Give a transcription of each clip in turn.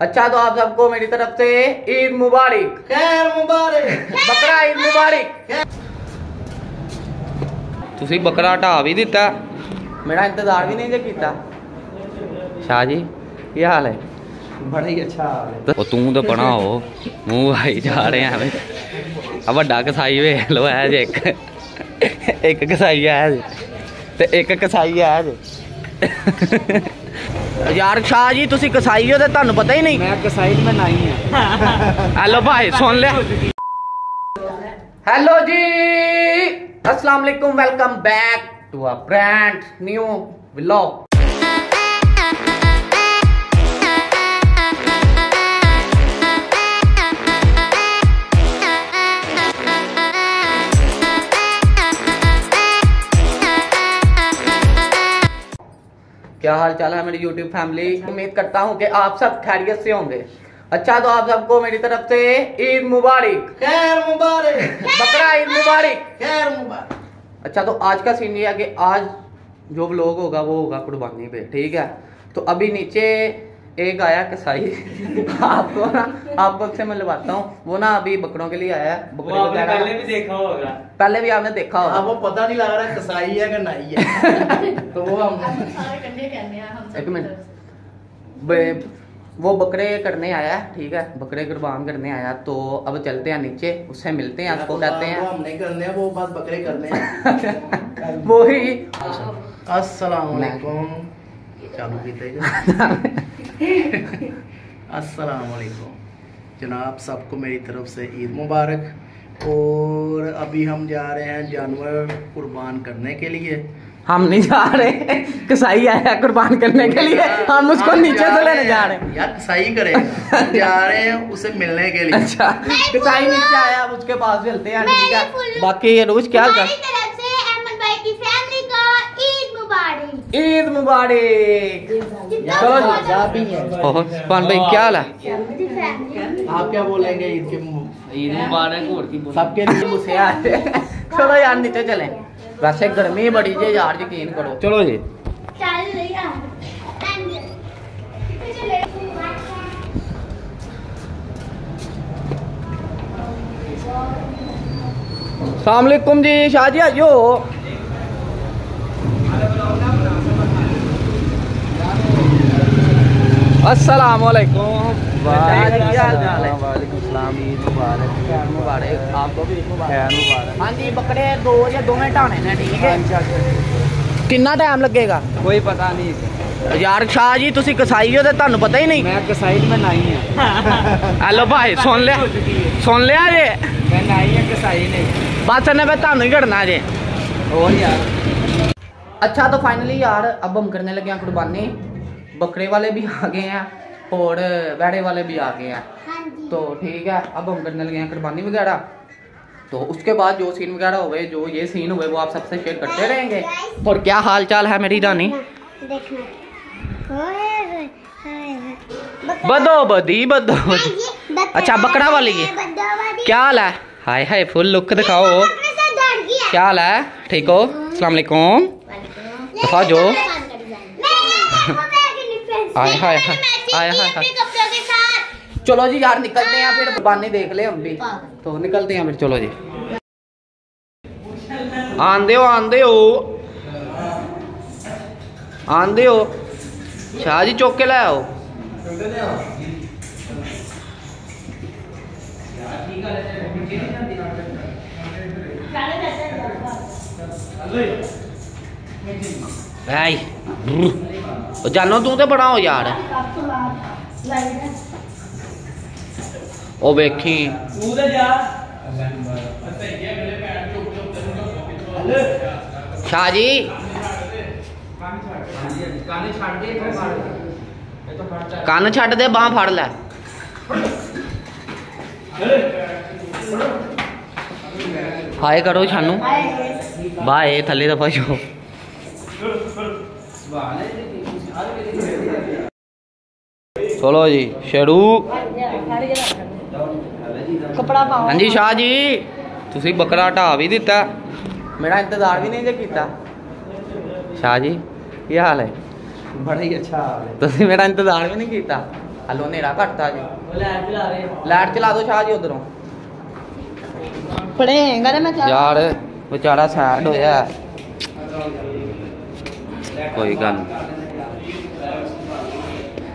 अच्छा तो आप सबको मेरी तरफ से ईद मुबारक खैर मुबारक ਬੱਕਰਾ ਈਦ ਮੁਬਾਰਕ ਤੁਸੀਂ ਬੱਕਰਾ ਢਾ ਵੀ ਦਿੱਤਾ ਮੇਰਾ ਇੰਤਜ਼ਾਰ ਵੀ ਨਹੀਂ ਜੇ ਕੀਤਾ ਸ਼ਾਹ ਜੀ ਕੀ ਹਾਲ ਹੈ बड़ा ही अच्छा हाल है ਉਹ ਤੂੰ ਤਾਂ ਬਣਾ ਹੋ ਮੂੰਹ ਆਈ ਜਾ ਰਹੇ ਐਵੇਂ ਆ ਵੱਡਾ ਕਸਾਈ ਵੇਖ ਲੋ ਐ ਜੇ ਇੱਕ ਇੱਕ ਕਸਾਈ ਐ ਜੇ ਤੇ ਇੱਕ ਕਸਾਈ ਐ ਜੇ ਯਾਰ ਸ਼ਾਹ ਜੀ ਤੁਸੀਂ ਕਸਾਈ ਹੋ ਤੇ ਤੁਹਾਨੂੰ ਪਤਾ ਹੀ ਨਹੀਂ। ਮੈਂ ਕਸਾਈ ਮੈਂ ਨਹੀਂ ਹਾਂ। ਹੈਲੋ ਭਾਈ ਸੁਣ ਲਿਆ। ਹੈਲੋ ਜੀ ਅਸਲਾਮ ਅਲੈਕੁਮ welcome back to a brand new vlog. क्या हाल चाल है मेरी YouTube फैमिली उम्मीद करता हूँ कि आप सब खैरियत से होंगे। अच्छा तो आप सबको मेरी तरफ़ से ईद मुबारक। खैर मुबारक। बकरा ईद मुबारक। खैर मुबारक। अच्छा तो आज का सीन ये है कि आज जो लोग होगा वो होगा कुर्बानी पे ठीक है? तो अभी नीचे एक आया कसाई आपको ना आपको से मैं लगाता हूँ। वो ना अभी बकरों के लिए आया है बकरे वगैरह। पहले भी देखा होगा। पहले भी आपने देखा होगा। वो पता नहीं लग रहा है कसाई है कि नहीं है। तो वो हम एक मिनट। वो बकरे करने आया ठीक है? बकरे कुर्बान करने आया। तो अब चलते हैं नीचे उससे मिलते हैं आपको कहते वो हैं। हम नहीं करने हैं वो बस बकरे करने हैं। वो ही अस्सलाम वालेकुम चालू कीते अस्सलाम वालेकुम जनाब सबको मेरी तरफ़ से ईद मुबारक। और अभी हम जा रहे हैं जानवर कुर्बान करने के लिए। हम नहीं जा रहे कसाई आया है कुर्बान करने के लिए। हम उसको हम नीचे से लेने जा रहे हैं। यार करेगा। हम जा रहे हैं उसे मिलने के लिए। अच्छा। कसाई नीचे आया उसके पास चलते हैं। बाकी ये रोज क्या कर तरफ़ से अहमद भाई की फैमिली को ईद मुबारक ईद मुबारक। है। भाई क्या हाल है? आप क्या बोलेंगे ईद के ईद मुबारक और की सबके लिए हैं। चलो यार नीचे चलें। वैसे गर्मी बड़ी जी यार यकीन करो। चलो जी। सलामकुम जी शाह जी आइयो अस्सलाम किन्ना टाइम लगेगा कोई पता नहीं यार शाह जी तुम कसाई हो तो तुम पता ही नहीं मैं कसाई में नहीं हेलो भाई सुन लिया सुन लिया जे मैं नहीं है कसाई नहीं बस इन्हें मैं तुम ही करना जे और यार अच्छा तो फाइनली यार अब हम करने लगे कुर्बानी बकरे वाले भी आ गए हैं और बैड़े वाले भी आ गए हैं। हाँ तो ठीक है अब हम करने लगे हैं कुर्बानी वगैरह। तो उसके बाद जो सीन वगैरह हुए जो ये सीन हुए वो आप सबसे शेयर करते रहेंगे। और क्या हाल चाल है मेरी रानी? बदो बदी बदो बदी अच्छा, बकरा वाली। है। क्या हाल है? हाय हाय फुल लुक दिखाओ। क्या हाल है? ठीक हो? सलाम अलैकुम दफ़ा जो। हाय, हाय, हाय, हाय, हाय, हाय। चलो जी यार निकलते हैं फिर कुर्बानी देख ले हम भी। तो निकलते हैं फिर चलो जी। आंदे हो आंदे हो। आंदे हो। शाह जी चौक के लाओ भाई। ਉਹ ਜਾਨੋ ਤੂੰ ਤੇ ਬੜਾ ਹੋ ਯਾਰ। ਉਹ ਵੇਖੀ। ਤੂੰ ਤੇ ਜਾ। ਸ਼ਾਹ ਜੀ। ਕੰਨ ਛੱਡ ਦੇ ਬਾਹ ਫੜ ਲੈ। ਹਾਏ ਕਰੋ ਸਾਨੂੰ ਬਾਏ ਥੱਲੇ ਦਾ ਪਛੋ ਸੁਭਾਨ ਬੋਲੋ ਜੀ ਸ਼ਰੂ ਕਪੜਾ ਪਾਓ। ਹਾਂਜੀ ਸ਼ਾਹ ਜੀ ਤੁਸੀਂ ਬੱਕਰਾ ਢਾ ਵੀ ਦਿੱਤਾ। ਮੇਰਾ ਇੰਤਜ਼ਾਰ ਵੀ ਨਹੀਂ ਜੇ ਕੀਤਾ। ਸ਼ਾਹ ਜੀ ਕੀ ਹਾਲ ਹੈ? ਬੜਾ ਹੀ ਅੱਛਾ ਹਾਲ ਹੈ। ਤੁਸੀਂ ਮੇਰਾ ਇੰਤਜ਼ਾਰ ਵੀ ਨਹੀਂ ਕੀਤਾ। ਹਲੋ ਨੇੜਾ ਘਟਤਾ ਜੀ। ਲਾਈਟ ਚਲਾ ਦੋ ਸ਼ਾਹ ਜੀ ਉਧਰੋਂ। ਪੜੇਗਾ ਨਾ ਮੈਂ ਯਾਰ ਵਿਚਾਰਾ ਸੈਡ ਹੋਇਆ। ਕੋਈ ਗੱਲ ਨਹੀਂ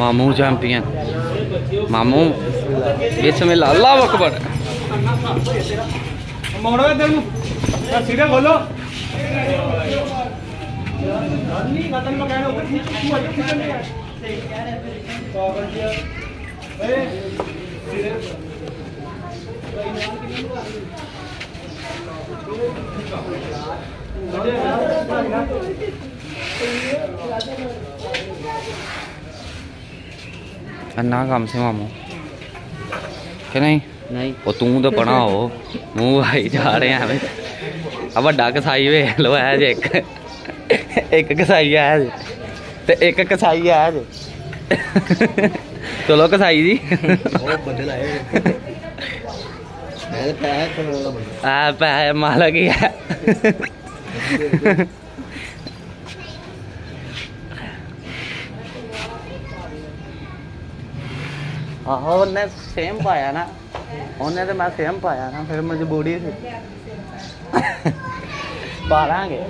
मामू चैंपियन। मामू इस मेला अल्लाह अकबर। Thank you. अन्ना काम से मामू के नहीं नहीं वो तू तो पढ़ा हो मुँह भाई जा रहे हैं हमें अब वा कसाई वे लो है जे एक एक कसाई है जे ते एक कसाई है जे चलो कसाई जी पैसे मालक ही है ਆਹੋ ਉਹਨੇ ਸੇਮ ਪਾਇਆ ਨਾ ਉਹਨੇ ਤੇ ਮੈਂ ਸੇਮ ਪਾਇਆ ਨਾ ਫਿਰ ਮਜਬੂਰੀ ਸੀ ਪਾ ਲਾਂਗੇ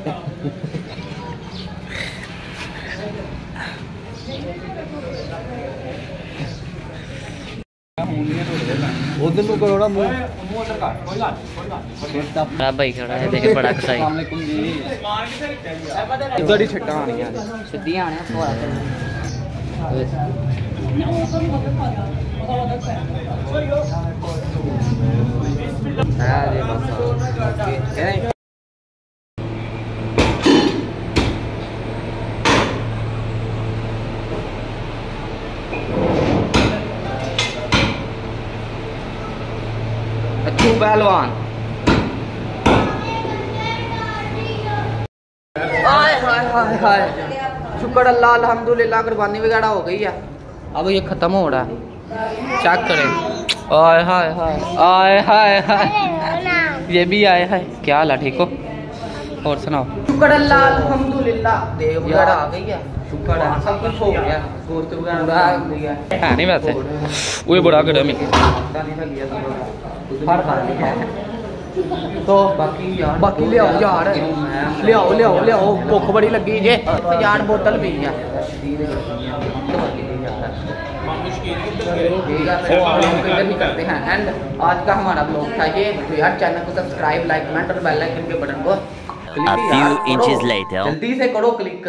ਉਧਰ ਨੂੰ ਕਰੋੜਾ ਮੂੰਹ ਆ ਭਾਈ ਖੜਾ ਹੈ ਦੇਖ ਬੜਾ ਕਸਾਈ ਉਧਰ ਹੀ ਛੱਟਾਂ ਆਣੀਆਂ ਸਿੱਧੀਆਂ ਆਣੀਆਂ ਫੋੜਾ हाय हाय हाय हाय। शुक्र अल्लाह अलहमदुल्ला कुर्बानी वगैरह हो गई है। अब ये खत्म हो रहा है। चेक करें। आय हाय हाय आय हाय हाय। ये भी आए हाय। क्या हाल है ठीक हो? और सुनाओ। शुक्र अल्लाह अल्हम्दुलिल्लाह। देव आ गई है। शुक्र है। सब कुछ हो गया। गोश्त वगैरह पूरा गया। है नहीं वैसे वो बड़ा कड़ा मिल हर खा लिया तो बाकी यार बाकी ले आओ यार ले आओ ले आओ ले आओ। भुख बड़ी लगी जे यार बोतल भी है। नहीं करते हैं। एंड आज का हमारा ब्लॉग था ये। तो यार चैनल को सब्सक्राइब लाइक कमेंट और बेल आइकन के बटन को। जल्दी से करो क्लिक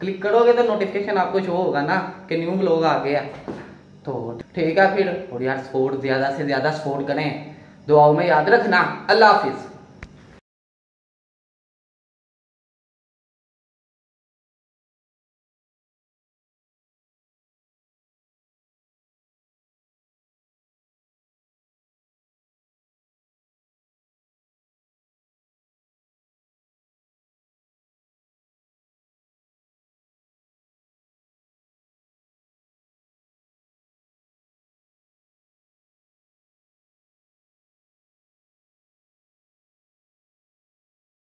क्लिक करोगे तो नोटिफिकेशन आपको शो होगा ना कि न्यू ब्लॉग आ गया। तो ठीक है फिर। और यार सपोर्ट ज़्यादा से ज़्यादा सपोर्ट करें। दुआओं में याद रखना। अल्लाह हाफिज़।